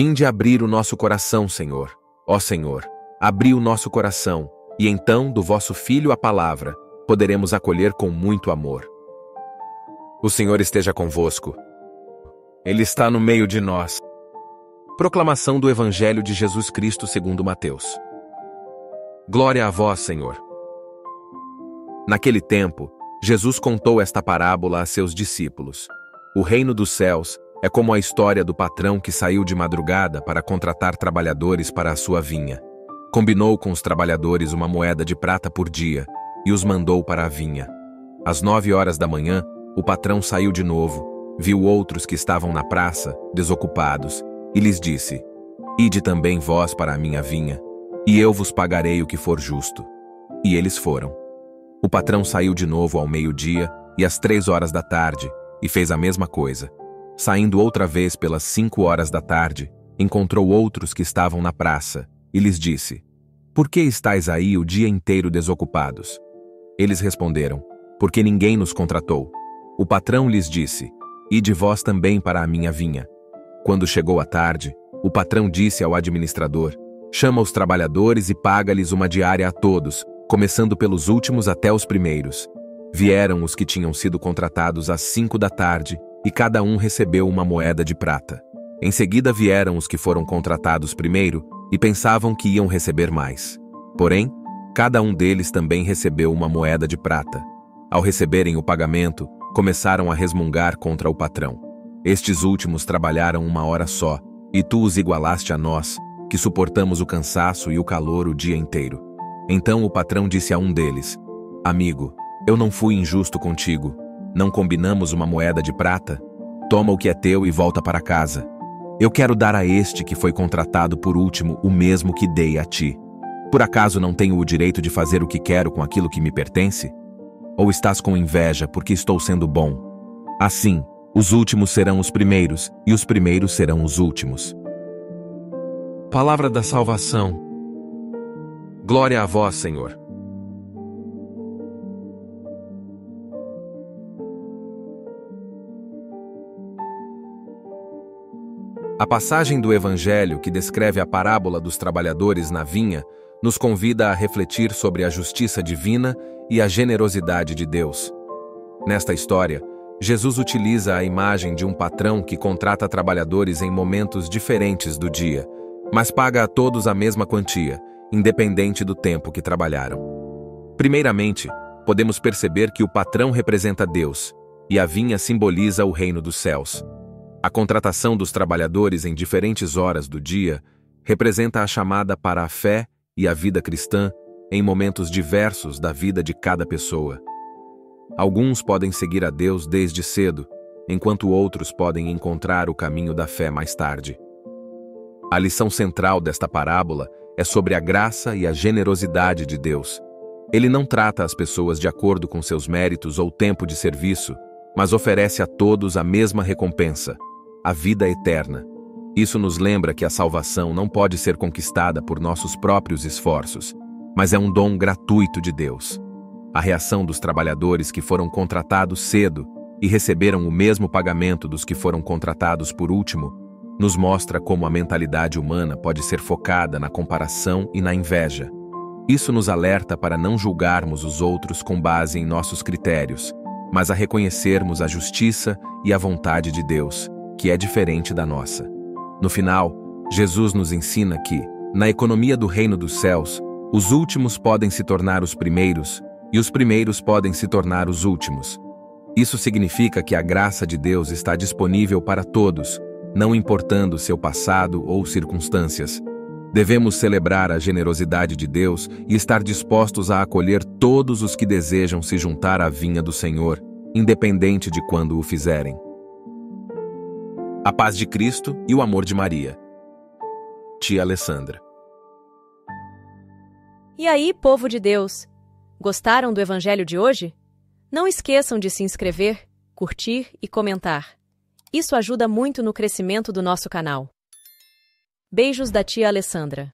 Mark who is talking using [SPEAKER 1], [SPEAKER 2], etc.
[SPEAKER 1] Vinde abrir o nosso coração, Senhor. Ó Senhor, abri o nosso coração, e então, do vosso Filho a palavra, poderemos acolher com muito amor. O Senhor esteja convosco. Ele está no meio de nós. Proclamação do Evangelho de Jesus Cristo segundo Mateus. Glória a vós, Senhor. Naquele tempo, Jesus contou esta parábola a seus discípulos. O reino dos céus é como a história do patrão que saiu de madrugada para contratar trabalhadores para a sua vinha. Combinou com os trabalhadores uma moeda de prata por dia e os mandou para a vinha. Às nove horas da manhã, o patrão saiu de novo, viu outros que estavam na praça, desocupados, e lhes disse: Ide também vós para a minha vinha, e eu vos pagarei o que for justo. E eles foram. O patrão saiu de novo ao meio-dia e às três horas da tarde, e fez a mesma coisa. Saindo outra vez pelas cinco horas da tarde, encontrou outros que estavam na praça, e lhes disse: Por que estáis aí o dia inteiro desocupados? Eles responderam: Porque ninguém nos contratou. O patrão lhes disse: Ide vós também para a minha vinha. Quando chegou a tarde, o patrão disse ao administrador: Chama os trabalhadores e paga-lhes uma diária a todos, começando pelos últimos até os primeiros. Vieram os que tinham sido contratados às cinco da tarde e cada um recebeu uma moeda de prata. Em seguida vieram os que foram contratados primeiro e pensavam que iam receber mais. Porém, cada um deles também recebeu uma moeda de prata. Ao receberem o pagamento, começaram a resmungar contra o patrão. Estes últimos trabalharam uma hora só, e tu os igualaste a nós, que suportamos o cansaço e o calor o dia inteiro. Então o patrão disse a um deles: Amigo, eu não fui injusto contigo. Não combinamos uma moeda de prata? Toma o que é teu e volta para casa. Eu quero dar a este que foi contratado por último o mesmo que dei a ti. Por acaso não tenho o direito de fazer o que quero com aquilo que me pertence? Ou estás com inveja porque estou sendo bom? Assim, os últimos serão os primeiros e os primeiros serão os últimos. Palavra da salvação. Glória a vós, Senhor. A passagem do Evangelho que descreve a parábola dos trabalhadores na vinha nos convida a refletir sobre a justiça divina e a generosidade de Deus. Nesta história, Jesus utiliza a imagem de um patrão que contrata trabalhadores em momentos diferentes do dia, mas paga a todos a mesma quantia, independente do tempo que trabalharam. Primeiramente, podemos perceber que o patrão representa Deus e a vinha simboliza o reino dos céus. A contratação dos trabalhadores em diferentes horas do dia representa a chamada para a fé e a vida cristã em momentos diversos da vida de cada pessoa. Alguns podem seguir a Deus desde cedo, enquanto outros podem encontrar o caminho da fé mais tarde. A lição central desta parábola é sobre a graça e a generosidade de Deus. Ele não trata as pessoas de acordo com seus méritos ou tempo de serviço, mas oferece a todos a mesma recompensa, a vida eterna. Isso nos lembra que a salvação não pode ser conquistada por nossos próprios esforços, mas é um dom gratuito de Deus. A reação dos trabalhadores que foram contratados cedo e receberam o mesmo pagamento dos que foram contratados por último nos mostra como a mentalidade humana pode ser focada na comparação e na inveja. Isso nos alerta para não julgarmos os outros com base em nossos critérios, mas a reconhecermos a justiça e a vontade de Deus que é diferente da nossa. No final, Jesus nos ensina que, na economia do reino dos céus, os últimos podem se tornar os primeiros e os primeiros podem se tornar os últimos. Isso significa que a graça de Deus está disponível para todos, não importando seu passado ou circunstâncias. Devemos celebrar a generosidade de Deus e estar dispostos a acolher todos os que desejam se juntar à vinha do Senhor, independente de quando o fizerem a paz de Cristo e o amor de Maria. Tia Alessandra.
[SPEAKER 2] E aí, povo de Deus? Gostaram do evangelho de hoje? Não esqueçam de se inscrever, curtir e comentar. Isso ajuda muito no crescimento do nosso canal. Beijos da tia Alessandra.